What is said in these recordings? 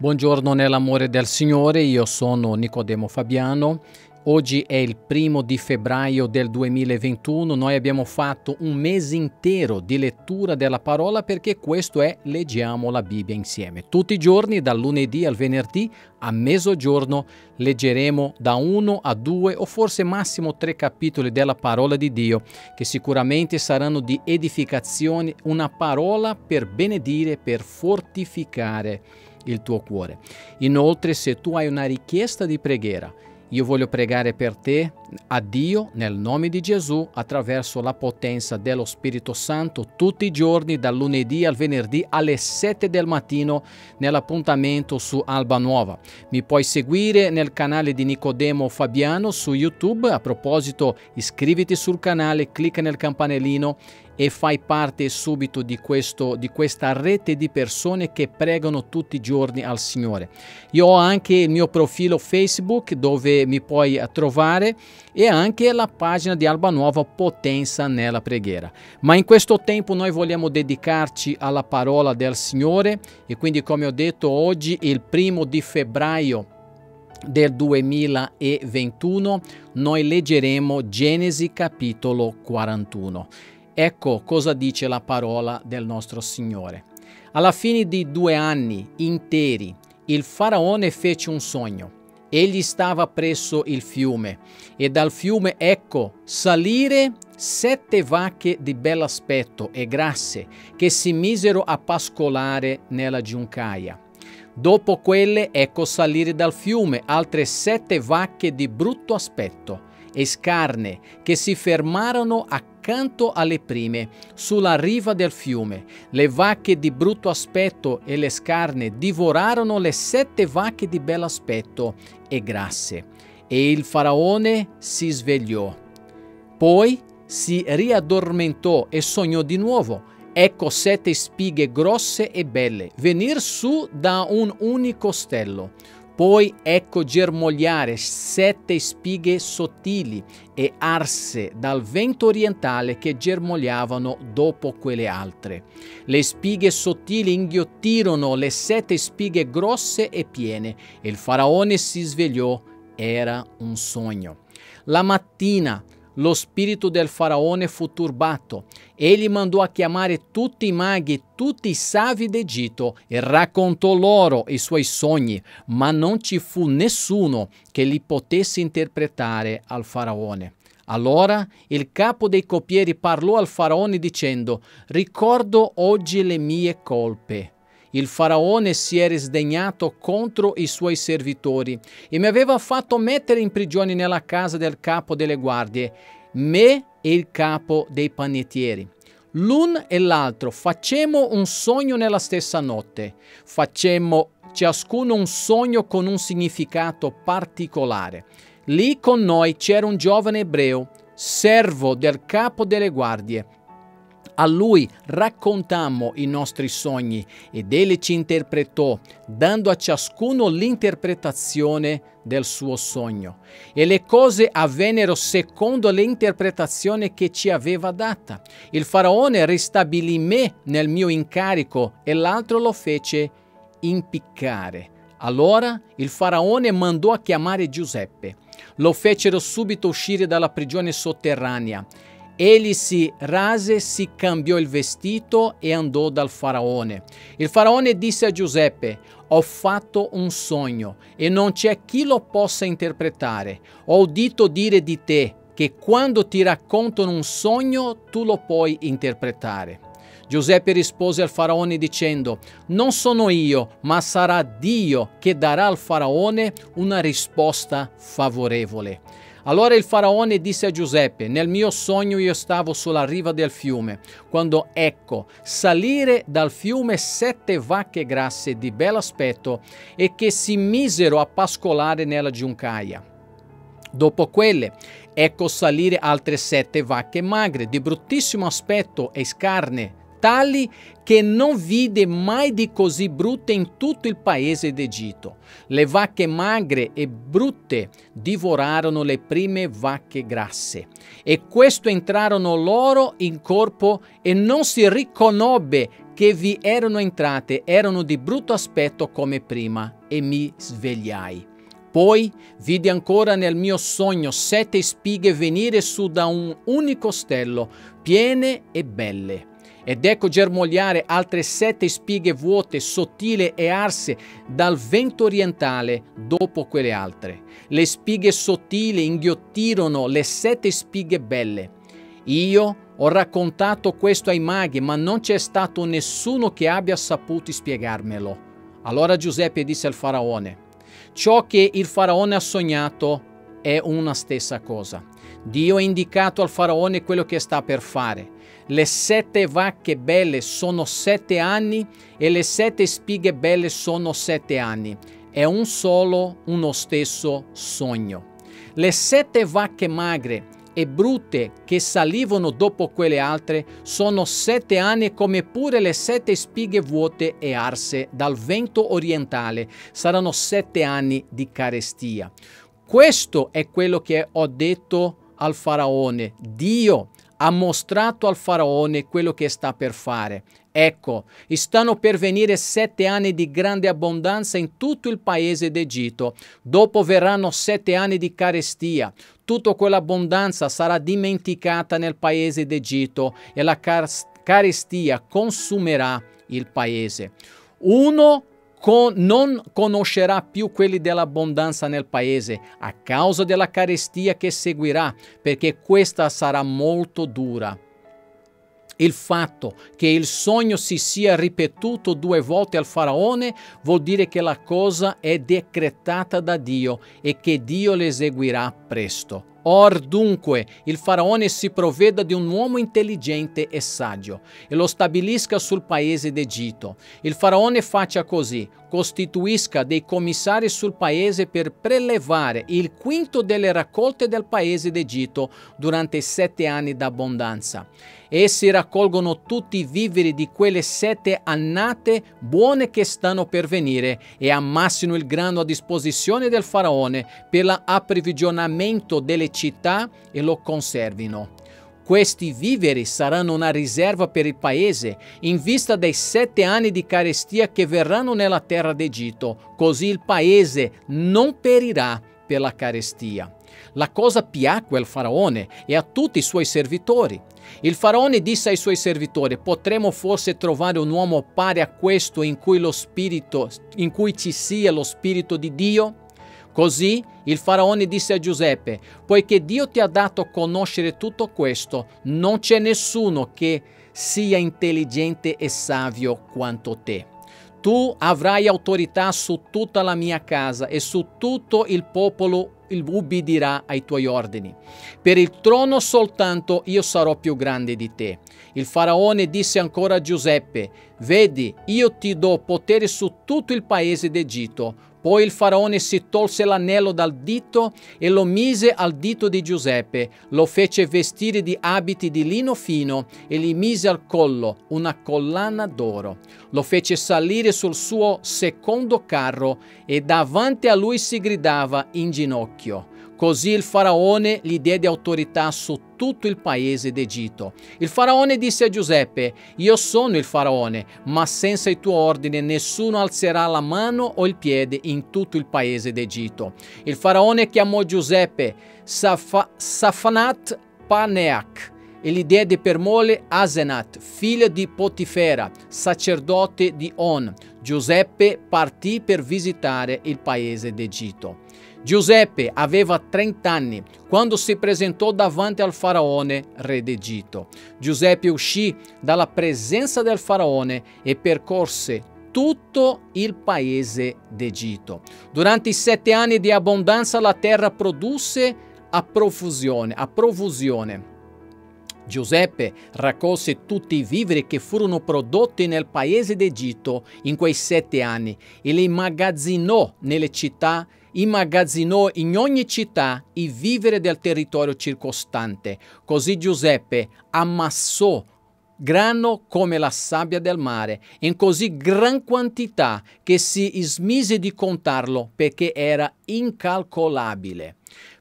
Buongiorno nell'amore del Signore, io sono Nicodemo Fabiano. Oggi è il primo di febbraio del 2021, noi abbiamo fatto un mese intero di lettura della parola perché questo è Leggiamo la Bibbia insieme. Tutti i giorni, dal lunedì al venerdì, a mezzogiorno, leggeremo da uno a due o forse massimo tre capitoli della parola di Dio che sicuramente saranno di edificazione, una parola per benedire, per fortificare il tuo cuore. Inoltre, se tu hai una richiesta di preghiera, io voglio pregare per te a Dio nel nome di Gesù attraverso la potenza dello Spirito Santo tutti i giorni dal lunedì al venerdì alle 7 del mattino nell'appuntamento su Alba Nuova. Mi puoi seguire nel canale di Nicodemo Fabiano su YouTube. A proposito, iscriviti sul canale, clicca nel campanellino e fai parte subito di, questo, di questa rete di persone che pregano tutti i giorni al Signore. Io ho anche il mio profilo Facebook dove mi puoi trovare e anche la pagina di Alba Nuova Potenza nella preghiera. Ma in questo tempo noi vogliamo dedicarci alla parola del Signore e quindi come ho detto oggi il primo di febbraio del 2021 noi leggeremo Genesi capitolo 41. Ecco cosa dice la parola del nostro Signore. Alla fine di due anni interi, il faraone fece un sogno. Egli stava presso il fiume e dal fiume ecco salire sette vacche di bell'aspetto e grasse che si misero a pascolare nella giuncaia. Dopo quelle ecco salire dal fiume altre sette vacche di brutto aspetto e scarne che si fermarono accanto alle prime, sulla riva del fiume. Le vacche di brutto aspetto e le scarne divorarono le sette vacche di bell'aspetto e grasse. E il faraone si svegliò. Poi si riaddormentò e sognò di nuovo. Ecco sette spighe grosse e belle venir su da un unico stello poi ecco germogliare sette spighe sottili e arse dal vento orientale che germogliavano dopo quelle altre. Le spighe sottili inghiottirono le sette spighe grosse e piene e il faraone si svegliò. Era un sogno. La mattina lo spirito del faraone fu turbato. Egli mandò a chiamare tutti i maghi tutti i savi d'Egitto e raccontò loro i suoi sogni, ma non ci fu nessuno che li potesse interpretare al faraone. Allora il capo dei copieri parlò al faraone dicendo, ricordo oggi le mie colpe il faraone si era sdegnato contro i suoi servitori e mi aveva fatto mettere in prigione nella casa del capo delle guardie, me e il capo dei panettieri. L'un e l'altro facemmo un sogno nella stessa notte, facemmo ciascuno un sogno con un significato particolare. Lì con noi c'era un giovane ebreo, servo del capo delle guardie, a lui raccontammo i nostri sogni ed egli ci interpretò, dando a ciascuno l'interpretazione del suo sogno. E le cose avvennero secondo l'interpretazione che ci aveva data. Il faraone ristabilì me nel mio incarico e l'altro lo fece impiccare. Allora il faraone mandò a chiamare Giuseppe. Lo fecero subito uscire dalla prigione sotterranea Egli si rase, si cambiò il vestito e andò dal faraone. Il faraone disse a Giuseppe, ho fatto un sogno e non c'è chi lo possa interpretare. Ho udito dire di te che quando ti raccontano un sogno tu lo puoi interpretare. Giuseppe rispose al faraone dicendo, non sono io, ma sarà Dio che darà al faraone una risposta favorevole. Allora il faraone disse a Giuseppe, nel mio sogno io stavo sulla riva del fiume, quando ecco salire dal fiume sette vacche grasse di bel aspetto e che si misero a pascolare nella giuncaia. Dopo quelle, ecco salire altre sette vacche magre di bruttissimo aspetto e scarne tali che non vide mai di così brutte in tutto il paese d'Egitto. Le vacche magre e brutte divorarono le prime vacche grasse e questo entrarono loro in corpo e non si riconobbe che vi erano entrate, erano di brutto aspetto come prima e mi svegliai. Poi vidi ancora nel mio sogno sette spighe venire su da un unico stello, piene e belle. Ed ecco germogliare altre sette spighe vuote, sottili e arse dal vento orientale dopo quelle altre. Le spighe sottili inghiottirono le sette spighe belle. Io ho raccontato questo ai maghi, ma non c'è stato nessuno che abbia saputo spiegarmelo. Allora Giuseppe disse al faraone, Ciò che il faraone ha sognato è una stessa cosa. Dio ha indicato al faraone quello che sta per fare. Le sette vacche belle sono sette anni e le sette spighe belle sono sette anni. È un solo, uno stesso sogno. Le sette vacche magre e brutte che salivano dopo quelle altre sono sette anni come pure le sette spighe vuote e arse dal vento orientale saranno sette anni di carestia. Questo è quello che ho detto al faraone. Dio ha mostrato al faraone quello che sta per fare. Ecco, stanno per venire sette anni di grande abbondanza in tutto il paese d'Egitto. Dopo verranno sette anni di carestia. Tutta quell'abbondanza sarà dimenticata nel paese d'Egitto e la car- carestia consumerà il paese. Uno con, non conoscerà più quelli dell'abbondanza nel paese a causa della carestia che seguirà, perché questa sarà molto dura. Il fatto che il sogno si sia ripetuto due volte al faraone vuol dire che la cosa è decretata da Dio e che Dio l'eseguirà presto. Or dunque il faraone si provveda di un uomo intelligente e saggio e lo stabilisca sul paese d'Egitto. Il faraone faccia così, costituisca dei commissari sul paese per prelevare il quinto delle raccolte del paese d'Egitto durante sette anni d'abbondanza. Essi raccolgono tutti i viveri di quelle sette annate buone che stanno per venire e ammassino il grano a disposizione del faraone per l'approvvigionamento delle città e lo conservino. Questi viveri saranno una riserva per il paese in vista dei sette anni di carestia che verranno nella terra d'Egitto, così il paese non perirà per la carestia. La cosa piacque al faraone e a tutti i suoi servitori. Il faraone disse ai suoi servitori: Potremmo forse trovare un uomo pari a questo in cui, spirito, in cui ci sia lo spirito di Dio? Così il faraone disse a Giuseppe, poiché Dio ti ha dato a conoscere tutto questo, non c'è nessuno che sia intelligente e savio quanto te. Tu avrai autorità su tutta la mia casa e su tutto il popolo ubbidirà ai tuoi ordini. Per il trono soltanto io sarò più grande di te. Il faraone disse ancora a Giuseppe, vedi, io ti do potere su tutto il paese d'Egitto poi il faraone si tolse l'anello dal dito e lo mise al dito di Giuseppe, lo fece vestire di abiti di lino fino e gli mise al collo una collana d'oro. Lo fece salire sul suo secondo carro e davanti a lui si gridava in ginocchio. Così il faraone gli diede autorità su tutto il paese d'Egitto. Il faraone disse a Giuseppe, io sono il faraone, ma senza il tuo ordine nessuno alzerà la mano o il piede in tutto il paese d'Egitto. Il faraone chiamò Giuseppe Saf- Safanat Paneach e gli diede per mole Asenat, figlio di Potifera, sacerdote di On. Giuseppe partì per visitare il paese d'Egitto. Giuseppe aveva 30 anni quando si presentò davanti al faraone, re d'Egitto. Giuseppe uscì dalla presenza del faraone e percorse tutto il paese d'Egitto. Durante i sette anni di abbondanza la terra produsse a profusione, a profusione. Giuseppe raccolse tutti i viveri che furono prodotti nel paese d'Egitto in quei sette anni e li immagazzinò nelle città immagazzinò in ogni città i viveri del territorio circostante. Così Giuseppe ammassò grano come la sabbia del mare, in così gran quantità che si smise di contarlo perché era incalcolabile.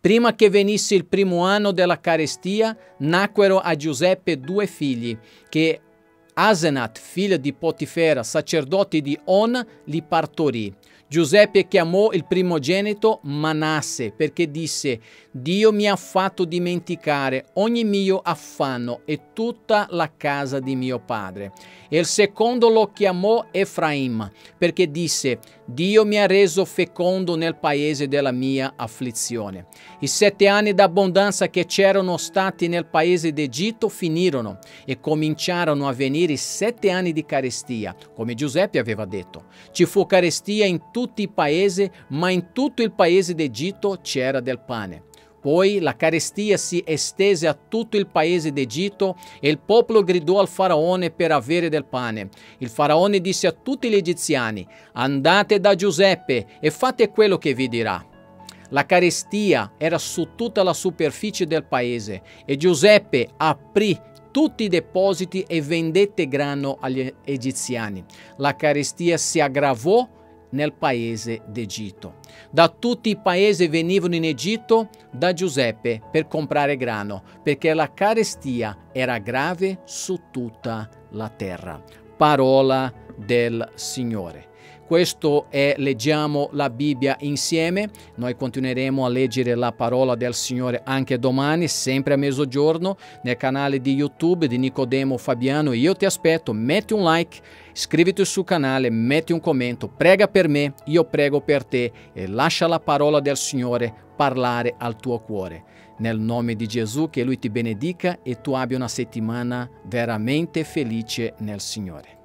Prima che venisse il primo anno della carestia, nacquero a Giuseppe due figli, che Asenat, figlio di Potifera, sacerdote di On, li partorì. Giuseppe chiamò il primogenito Manasse perché disse, Dio mi ha fatto dimenticare ogni mio affanno e tutta la casa di mio padre. E il secondo lo chiamò Efraim perché disse, Dio mi ha reso fecondo nel paese della mia afflizione. I sette anni d'abbondanza che c'erano stati nel paese d'Egitto finirono e cominciarono a venire sette anni di carestia, come Giuseppe aveva detto. Ci fu carestia in tutti i paesi, ma in tutto il paese d'Egitto c'era del pane. Poi la carestia si estese a tutto il paese d'Egitto e il popolo gridò al faraone per avere del pane. Il faraone disse a tutti gli egiziani, andate da Giuseppe e fate quello che vi dirà. La carestia era su tutta la superficie del paese e Giuseppe aprì tutti i depositi e vendette grano agli egiziani. La carestia si aggravò nel paese d'Egitto. Da tutti i paesi venivano in Egitto da Giuseppe per comprare grano, perché la carestia era grave su tutta la terra. Parola del Signore. Questo è leggiamo la Bibbia insieme. Noi continueremo a leggere la parola del Signore anche domani, sempre a mezzogiorno, nel canale di YouTube di Nicodemo Fabiano. Io ti aspetto, metti un like, iscriviti sul canale, metti un commento, prega per me, io prego per te e lascia la parola del Signore parlare al tuo cuore. Nel nome di Gesù, che Lui ti benedica e tu abbia una settimana veramente felice nel Signore.